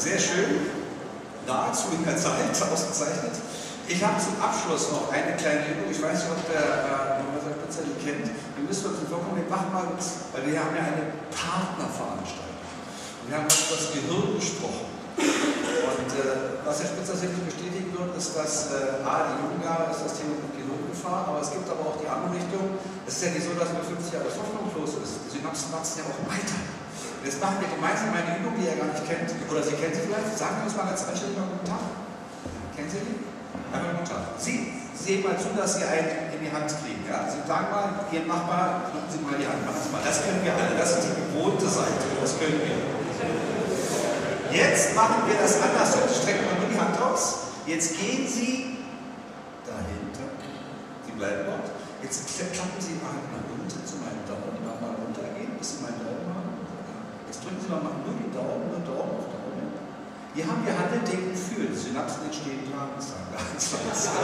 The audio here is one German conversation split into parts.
Sehr schön, nahezu in der Zeit, ausgezeichnet. Ich habe zum Abschluss noch eine kleine Übung. Ich weiß nicht, ob der äh, Professor äh, Spitzer die kennt. Wir müssen uns Wochen, wir machen mal, weil wir haben ja eine Partnerveranstaltung. Wir haben über das Gehirn gesprochen. Und äh, was Herr Spitzer sicherlich bestätigen wird, ist, dass äh, A, die Jugendjahre ist das Thema mit Gehirngefahr, aber es gibt aber auch die andere Richtung. Es ist ja nicht so, dass man 50 Jahre hoffnungslos ist. Die Synapsen wachsen ja auch weiter. Jetzt machen wir gemeinsam eine Übung, die ihr gar nicht kennt. Oder Sie kennen sie vielleicht. Sagen wir uns mal ganz anständig mal guten Tag. Kennen Sie die? Einmal guten Tag. Sie sehen mal zu, dass Sie einen in die Hand kriegen. Ja? Sie sagen mal, Ihr Nachbar, drücken Sie mal die Hand. Machen Sie mal. Das können wir alle. Das ist die gewohnte Seite. Das können wir. Jetzt machen wir das anders. Jetzt strecken wir nur die Hand aus. Jetzt gehen Sie dahinter. Sie bleiben dort. Jetzt klappen Sie mal nach unten zu meinem Daumen. Mal, mal runtergehen, bis Sie meinen Daumen haben. Jetzt drücken Sie mal nur die Daumen, nur Daumen auf Daumen. Hier haben wir Handel, Denken, Fühlen. Synapsen entstehen langsam, ganz langsam.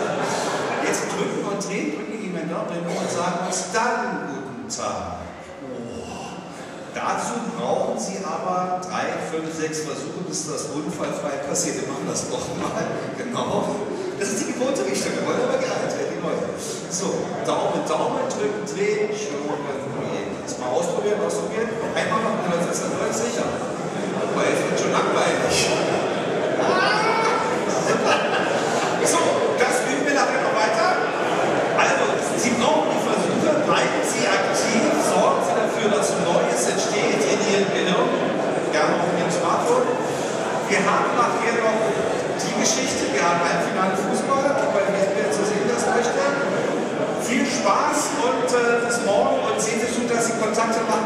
Jetzt drücken und drehen, drücken meinen Daumen und sagen uns dann guten Tag. Dazu brauchen Sie aber drei, fünf, sechs Versuche, bis das unfallfrei passiert. Wir machen das nochmal. Genau. Das ist die gewohnte Richtung. Wir wollen aber gehalten werden, die Leute. So, Daumen, Daumen drücken, drehen. Das mal ausprobieren, ausprobieren. Einmal machen, dann Sie brauchen die Versuche, bleiben Sie aktiv, sorgen Sie dafür, dass Neues entsteht in Ihrem Gehirn, gerne auch in Ihrem Smartphone. Wir haben nachher noch die Geschichte, wir haben einen finalen Fußball, bei dem wir zu sehen das möchte. Viel Spaß und äh, bis morgen und sehen Sie zu, dass Sie Kontakte machen.